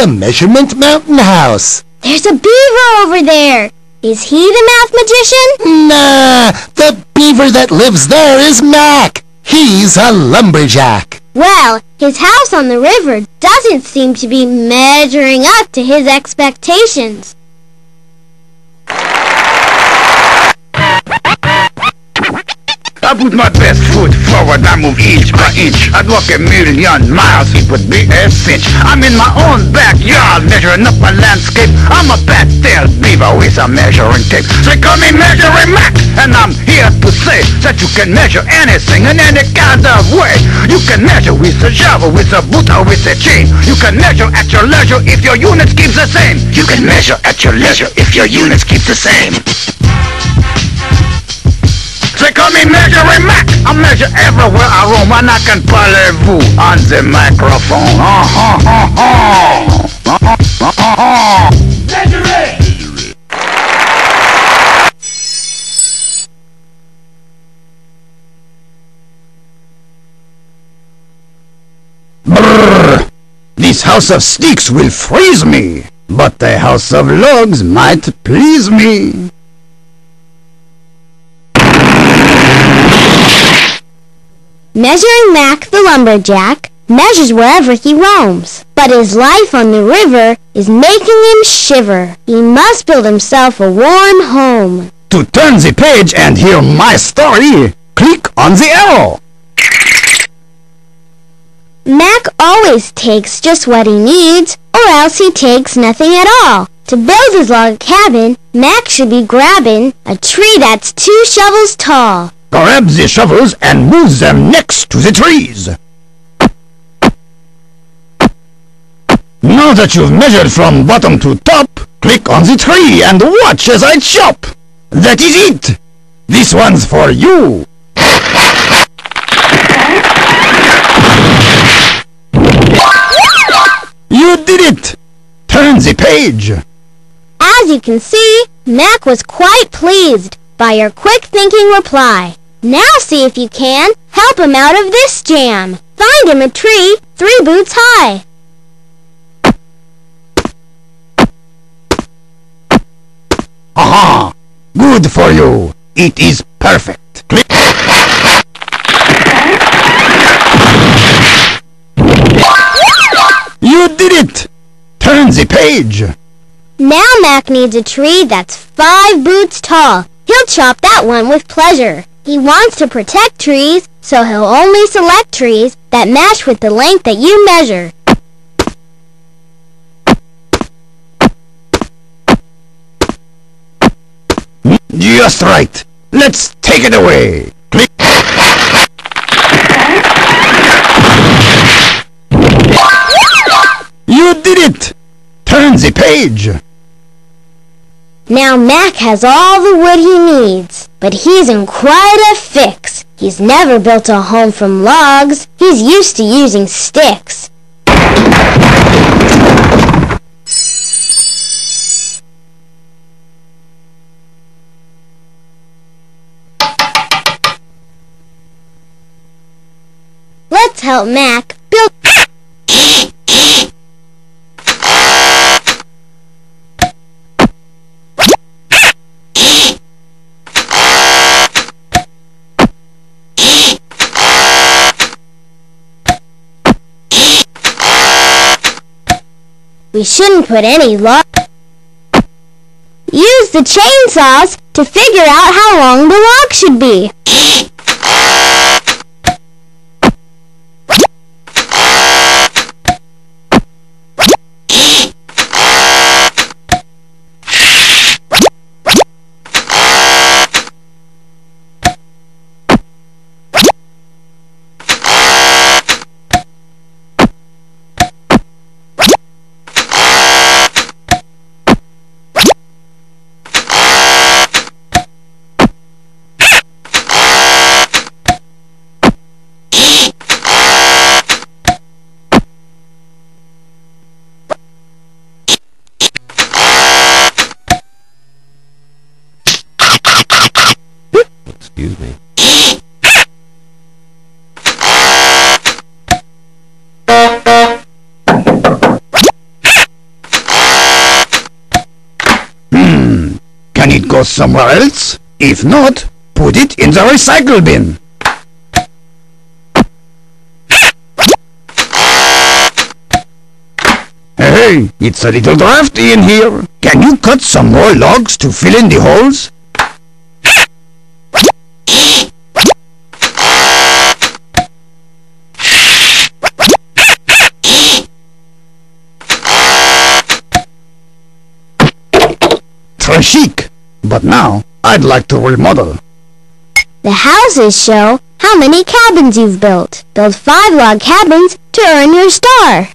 the Measurement Mountain House. There's a beaver over there. Is he the math magician? Nah, the beaver that lives there is Mac. He's a lumberjack. Well, his house on the river doesn't seem to be measuring up to his expectations. I put my best foot forward, I move inch by inch. I'd walk a million miles, it would be a cinch. I'm in my own backyard, measuring up my landscape. I'm a bat-tailed beaver with a measuring tape. They call me Measuring Mac, and I'm here to say that you can measure anything in any kind of way. You can measure with a shovel, with a boot, or with a chain. You can measure at your leisure if your units keep the same. You can measure at your leisure if your units keep the same. They call me Measuring Mac. I measure everywhere I roam, and I can parlez-vous on the microphone. Uh-huh, uh-huh. Uh-huh. Brrr. This house of sticks will freeze me, but the house of logs might please me. Measuring Mac the lumberjack measures wherever he roams, but his life on the river is making him shiver. He must build himself a warm home. To turn the page and hear my story, click on the arrow. Mac always takes just what he needs, or else he takes nothing at all. To build his log cabin, Mac should be grabbing a tree that's two shovels tall. Grab the shovels and move them next to the trees. Now that you've measured from bottom to top, click on the tree and watch as I chop. That is it. This one's for you. You did it. Turn the page. As you can see, Mac was quite pleased by your quick thinking reply. Now see if you can help him out of this jam. Find him a tree three boots high. Aha! Good for you. It is perfect. You did it! Turn the page. Now Mac needs a tree that's five boots tall. He'll chop that one with pleasure. He wants to protect trees, so he'll only select trees that match with the length that you measure. Just right. Let's take it away. You did it! Turn the page. Now Mac has all the wood he needs, but he's in quite a fix. He's never built a home from logs. He's used to using sticks. Let's help Mac build We shouldn't put any log. Use the chainsaws to figure out how long the log should be. It goes somewhere else. If not, put it in the recycle bin. Hey, it's a little drafty in here. Can you cut some more logs to fill in the holes? Très chic. But now, I'd like to remodel. The houses show how many cabins you've built. Build five log cabins to earn your star.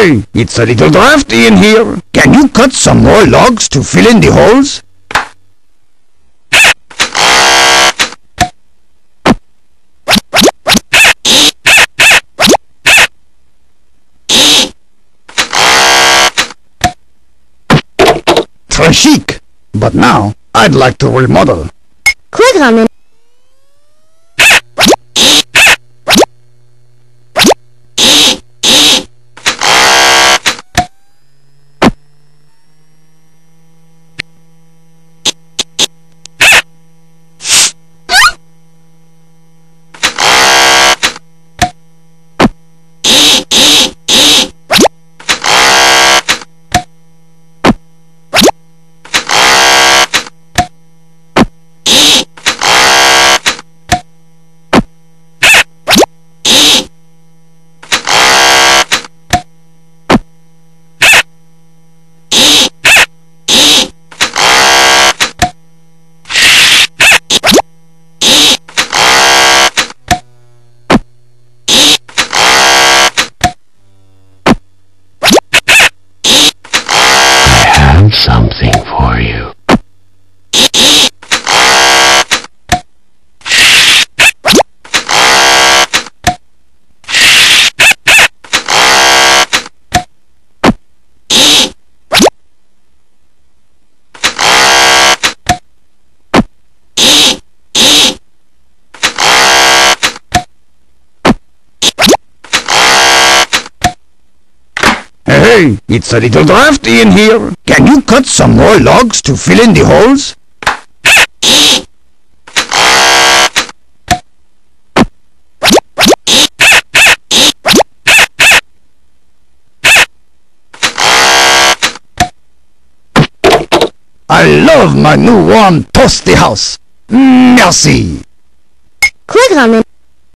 Hey, it's a little drafty in here. Can you cut some more logs to fill in the holes? Très. But now, I'd like to remodel. Click something Hey, it's a little drafty in here. Can you cut some more logs to fill in the holes? I love my new warm toasty house. Merci. click on the